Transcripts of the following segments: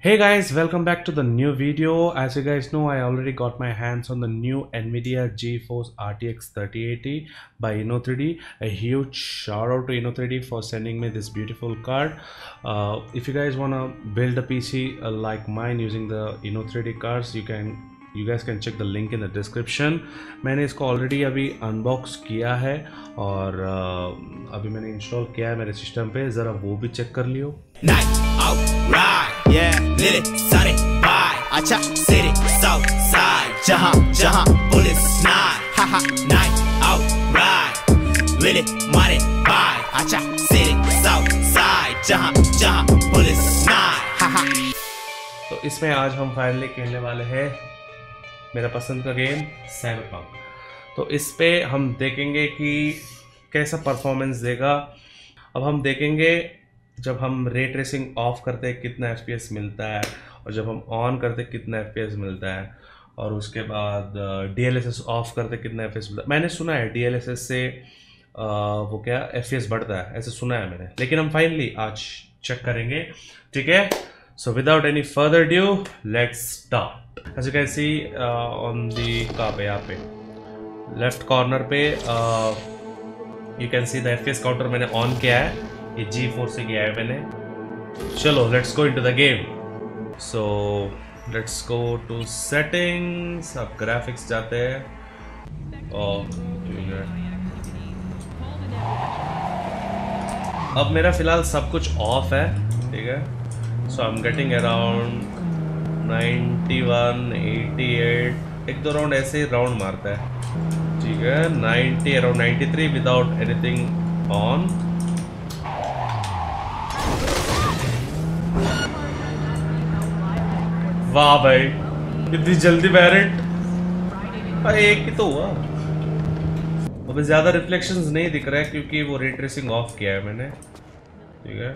Hey guys, welcome back to the new video. As you guys know, I already got my hands on the new NVIDIA GeForce RTX 3080 by Inno3D. A huge shout out to Inno3D for sending me this beautiful card. Uh, if you guys want to build a PC uh, like mine using the Inno3D cards, you can you guys can check the link in the description मैंने इसको already अभी unbox किया है और uh, अभी मैंने install किया है मेरे सिस्टम पे ज़रा वो भी चेक कर लियो हाहा तो इसमें आज हम फाइनली खेलने वाले हैं मेरा पसंद का गेम साइबर तो इस पे हम देखेंगे कि कैसा परफॉर्मेंस देगा। अब हम देखेंगे जब हम रे ट्रेसिंग ऑफ़ करते हैं कितना एफपीएस मिलता है और जब हम ऑन करते हैं कितना एफपीएस मिलता है और उसके बाद D L S S off करते कितना एफ़ मिलता है। मैंने सुना है डी एल एस एस से आ, वो क्या एफपीएस बढ़ता है ऐसे सुना है मैंने। लेकिन हम फाइनली आज चेक करेंगे ठीक है? So without any further due let's start as you can see uh, on the पे? यहाँ पे। लेफ़्ट कॉर्नर पे you can see the F counter मैंने ऑन किया है। ये जी फोर से किया है मैंने चलो let's go into the game so let's go to settings अब ग्राफिक्स जाते हैं। और अब मेरा फ़िलहाल सब कुछ ऑफ़ है ठीक है? So I am getting around 91, 88 एक दो राउंड ऐसे ही राउंड मारता है। ठीक है? 90 अराउंड 93 विदाउट एनीथिंग ऑन वाह भाई इतनी जल्दी बैरेट एक ही तो हुआ अभी ज़्यादा रिफ्लेक्शंस नहीं दिख रहा है क्योंकि वो रे ट्रेसिंग ऑफ़ किया है मैंने ठीक है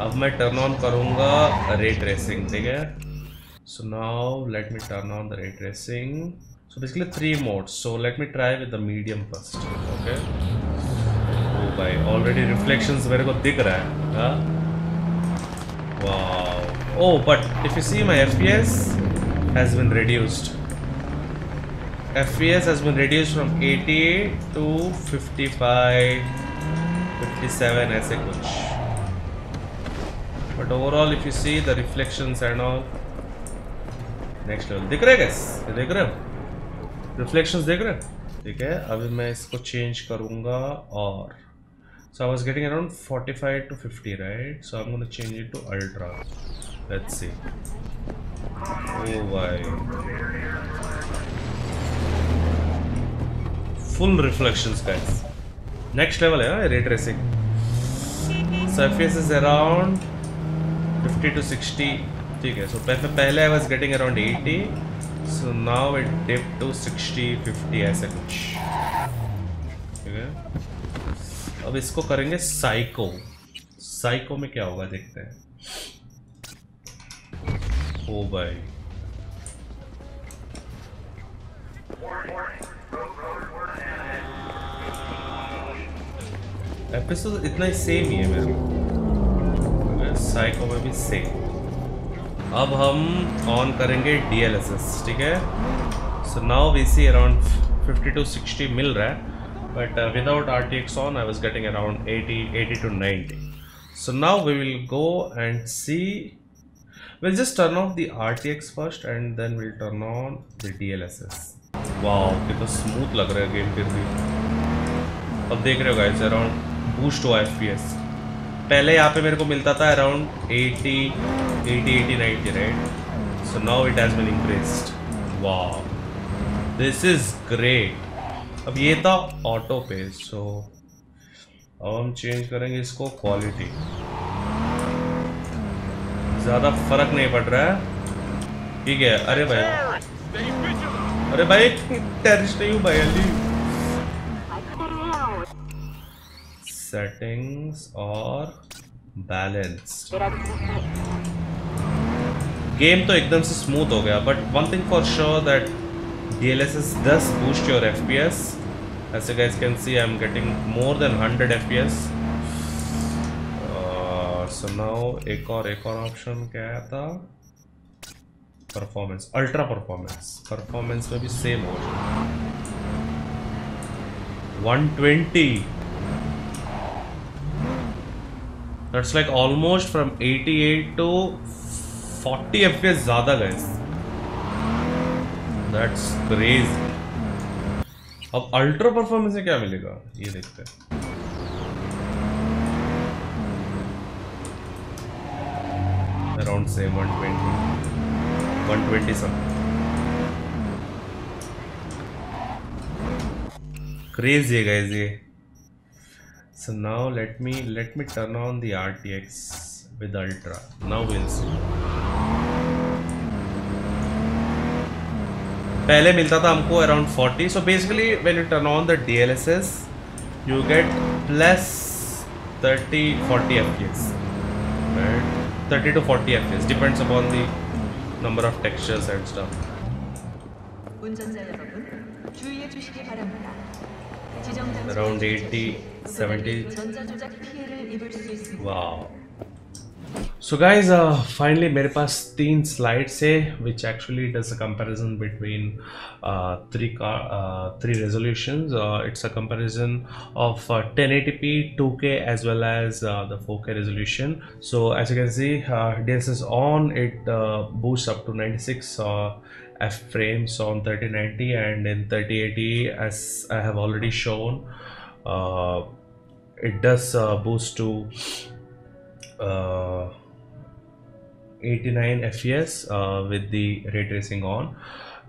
अब मैं टर्न ऑन करूँगा रे ट्रेसिंग ठीक है so now let me turn on the ray tracing so basically three modes so let me try with the medium first okay oh by already reflections मेरे को दिख रहा है हाँ wow oh but if you see my FPS has been reduced FPS has been reduced from 88 to 55 57 ऐसे कुछ but overall if you see the reflections and all next level दिख रहे गैस देख रहे हो रिफ्लेक्शंस देख रहे ठीक है अभी मैं इसको चेंज करूँगा और so I was getting around 45 to 50 right so I'm gonna change it to ultra let's see oh boy full reflections guys next level है ray tracing surface is around 50 to 60 ठीक है सो पहले I was getting around 80 so now it dip to 60 50 ऐसे कुछ ठीक है अब इसको करेंगे साइको साइको में क्या होगा देखते हैं ओ भाई एपिसोड इतना ही सेम ही है मेरा साइको में भी सेम अब हम ऑन करेंगे डी एल एस एस ठीक है? So now we see around fifty to sixty मिल रहा है। But without R T X on I was getting around eighty eighty to ninety so now we will go and see we'll just turn off the RTX first and then we'll turn on the DLSS wow कितना smooth लग रहा है game फिर भी अब देख रहे हो गाइस अराउंड बूस्ट हुआ एफपीएस पहले यहाँ पे मेरे को मिलता था around 80 80, 80, 90, right? So now it has been increased. Wow. This is great. अब ये था ऑटो पे सो अब हम चेंज करेंगे इसको क्वालिटी ज़्यादा फ़र्क नहीं पड़ रहा है। ठीक है, अरे भाई। अरे भाई, टेरिस्ट नहीं हूँ भाई सेटिंग्स और बैलेंस गेम तो एकदम से स्मूथ हो गया but one thing for sure that D L S S does boost your F P S ऐसे guys can see I'm so now एक और एक और ऑप्शन क्या था? परफॉर्मेंस अल्ट्रा परफॉर्मेंस परफॉर्मेंस में भी सेम हो 120 that's like almost from 88 to 40 fps ज़्यादा गए that's crazy. अब अल्ट्रा परफॉर्मेंस में क्या मिलेगा? ये देखते हैं। कौन से one twenty one twenty craze ये गए ये so now let me let me turn on the R T X with ultra now will पहले मिलता था हमको around 40 so basically when you turn on the DLSS you get plus 30 40 F P S right 30 to 40 FPS, depends upon the number of textures and stuff. Around 80, 70. Wow. so guys uh, finally मेरे पास तीन slides है which actually does a comparison between uh, three car uh, three resolutions uh, it's a comparison of uh, 1080p 2k as well as uh, the 4k resolution so as you can see uh, DLSS on it uh, boosts up to 96 uh, f frames on 3090 and in 3080 as I have already shown uh, it does uh, boost to uh, 89 fps uh, with the ray tracing on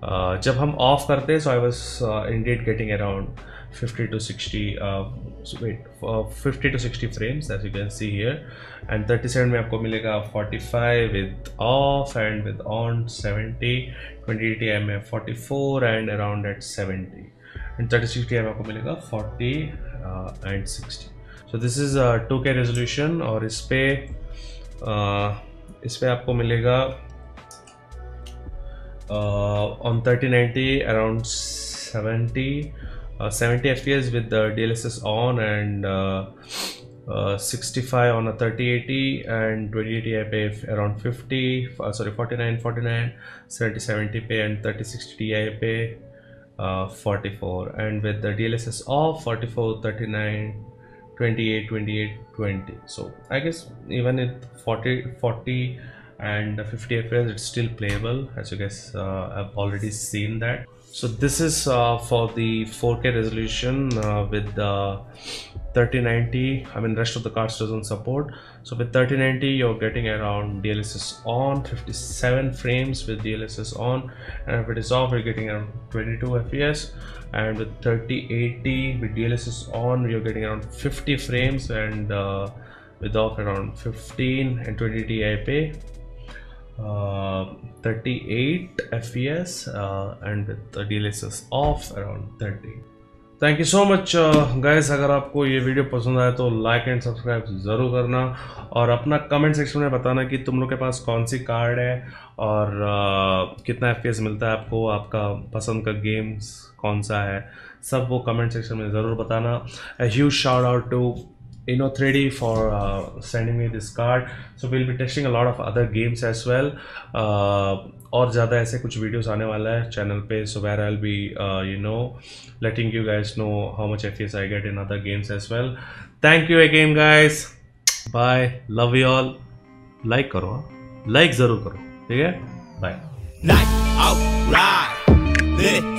uh, जब हम of करते I was uh, indeed getting around 50 to 60 uh, wait uh, 50 to 60 frames as you can see here and 37 में आपको मिलेगा 45 with off and with on 70 2080 में 44 and around at 70 and 3060 में आपको मिलेगा 40 uh, and 60 so this is two K resolution और इस पे uh, इस पे आपको मिलेगा on thirty ninety around seventy seventy F S with D L S S on and sixty five on thirty eighty and twenty eighty I पे around fifty sorry forty nine forty nine seventy seventy पे and thirty sixty D I पे forty four and with D L S S off forty four thirty nine 28 28 20 so I guess even at 40 40 and 50 fps it's still playable as you guys uh, have already seen that. So this is uh, for the 4k resolution uh, with the 3090 i mean rest of the cards doesn't support. So with 3090 you're getting around dlss on 57 frames with dlss on. And if it is off you're getting around 22 fps and with 3080 with dlss on you're getting around 50 frames and uh, with off around 15 and 20 ti uh, 38 fps with the DLSS off around 30 thank you so much guys अगर आपको ये video पसंद आया तो like and subscribe ज़रूर करना। और अपना कमेंट सेक्शन में बताना कि तुम लोग के पास कौन सी कार्ड है और uh, कितना एफ़ मिलता है आपको आपका पसंद का गेम्स कौन सा है सब वो कमेंट सेक्शन में ज़रूर बताना। Huge shout out to Inno 3D for uh, sending me this card. So we'll be testing a lot of other games as well. Uh, और ज़्यादा ऐसे कुछ वीडियोस आने वाला है चैनल पे so where I be you know letting you guys know how much F I get in other games as well thank you again guys bye love you all like करो like ज़रूर करो ठीक है? Bye Night out ride, lit